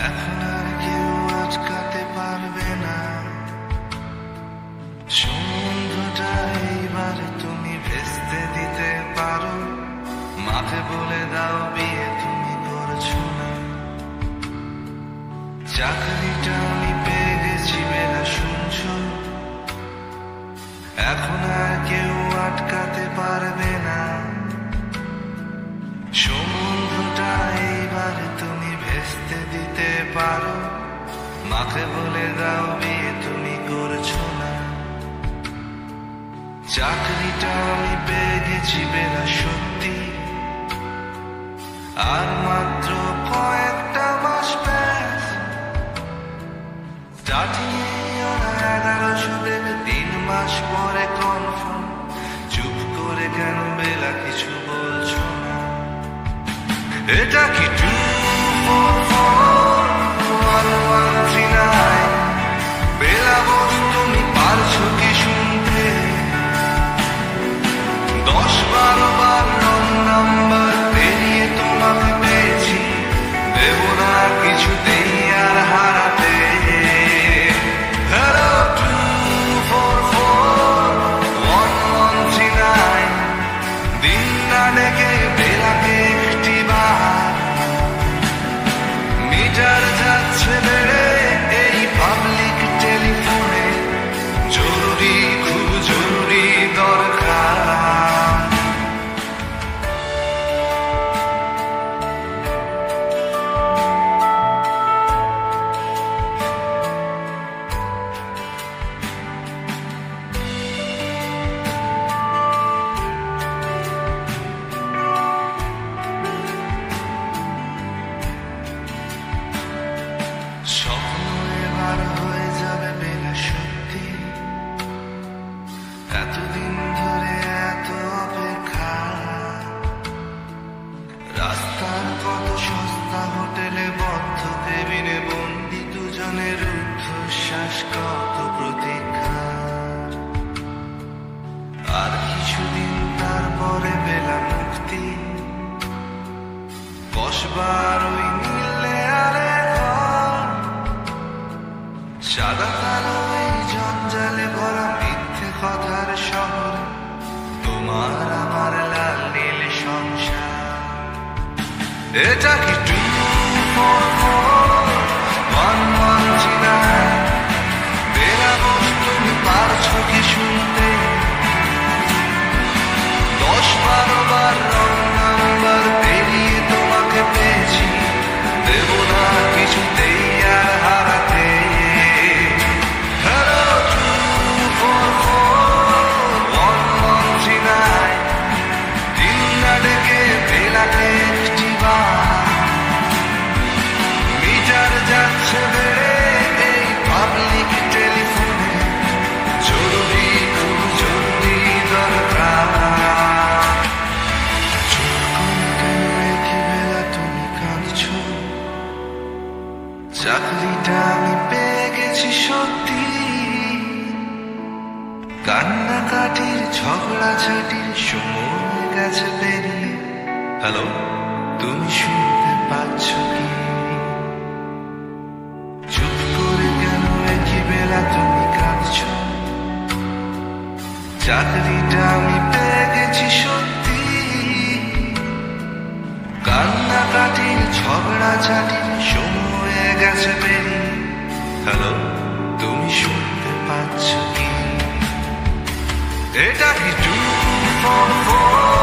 এখন আর কেউ আটকাতে পারবে না সম্বন্ধটা এইবার তুমি ভেস্তে দিতে পারো মাঠে বলে দাও বিয়ে তুমি করছ না চাকরিটা পেয়ে গেছি বেলা শুনছো এখন আর কেউ আটকাতে পারবে না সমুদ্রটা এইবার তুমি ভেস্তে দিতে পারো? মাকে বলে দাও বিয়ে তুমি করছ না। চাকরিটা আমি পেয়ে গেছি বেলা সত্যি। আর মাত্র কয়েকটা মাস ব্যাস। এগারোশো দেবে তিন মাস পরে কনফার্ম চুপ করে কেন বেলা কিছু বলছো না? এটা কি টু ফোর তারপরে ওই আরে সাদা কালো এই জঞ্জালে ভরা মিথ্যে কথার তোমার আমার লাল নীল এটা কি টু কান্নাকাটির ঝগড়াঝাটির সময় গেছে পেরিয়ে। হ্যালো তুমি শুনতে পাচ্ছ কি? চুপ করে কেন একই বেলা তুমি কাঁদছো? চাকরিটা আমি পেয়ে গেছি সত্যি। কান্নাকাটির ঝগড়াঝাটির সময় গেছে বেরিয়ে হ্যালো তুমি শুনতে পাচ্ছ কি? এটা কি টু ফোর ফোর